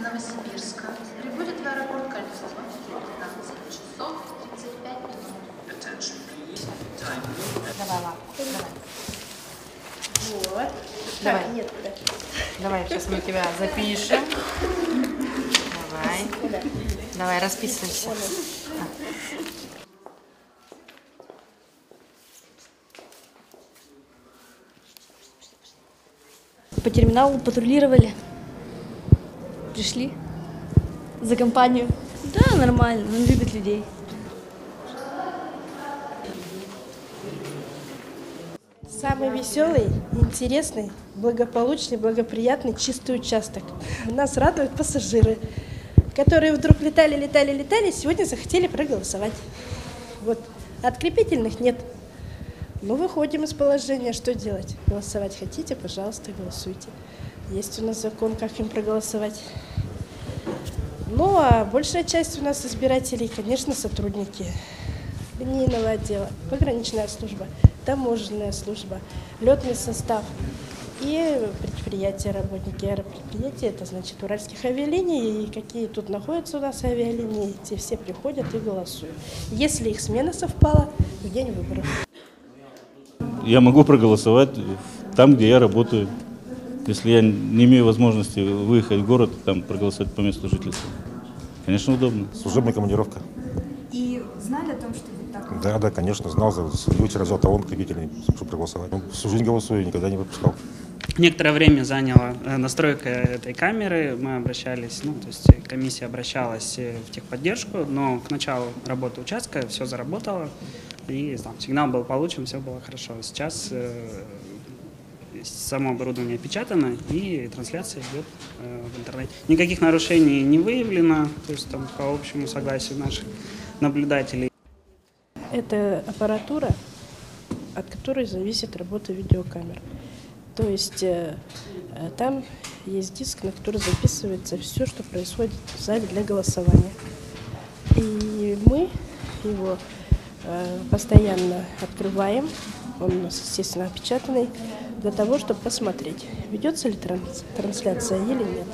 Новосибирска прибудет в аэропорт Кольцово в 15 часов 35 минут. Давай лапку. Давай. Вот. Давай. Так, нет, да. Давай, сейчас мы тебя запишем. Давай. Куда? Давай, расписывайся. По терминалу патрулировали. Пришли за компанию. Да, нормально, он любит людей. Самый веселый, интересный, благополучный, благоприятный, чистый участок. Нас радуют пассажиры, которые вдруг летали, летали, летали, сегодня захотели проголосовать. Вот. Открепительных нет. Мы выходим из положения, что делать? Голосовать хотите, пожалуйста, голосуйте. Есть у нас закон, как им проголосовать. Ну, а большая часть у нас избирателей, конечно, сотрудники линейного отдела, пограничная служба, таможенная служба, летный состав и предприятия, работники аэропредприятия, это значит уральских авиалиний, и какие тут находятся у нас авиалинии, те все приходят и голосуют. Если их смена совпала в день выборов. Я могу проголосовать там, где я работаю. Если я не имею возможности выехать в город, там проголосовать по месту жительства. Конечно, удобно. Служебная командировка. И знали о том, что вы так Да, да, конечно, знал, за вечера взял талон крепительный, чтобы проголосовать. Ну, Всю жизнь голосую, никогда не выпускал. Некоторое время заняла э, настройка этой камеры. Мы обращались, ну, то есть комиссия обращалась э, в техподдержку, но к началу работы участка все заработало, и там, сигнал был получен, все было хорошо. Сейчас э, само оборудование опечатано, и трансляция идет э, в интернете. Никаких нарушений не выявлено, то есть там по общему согласию наших наблюдателей. Это аппаратура, от которой зависит работа видеокамер. То есть э, э, там есть диск, на который записывается все, что происходит в зале для голосования. И мы его постоянно открываем, он у нас, естественно, опечатанный, для того, чтобы посмотреть, ведется ли транс- трансляция или нет.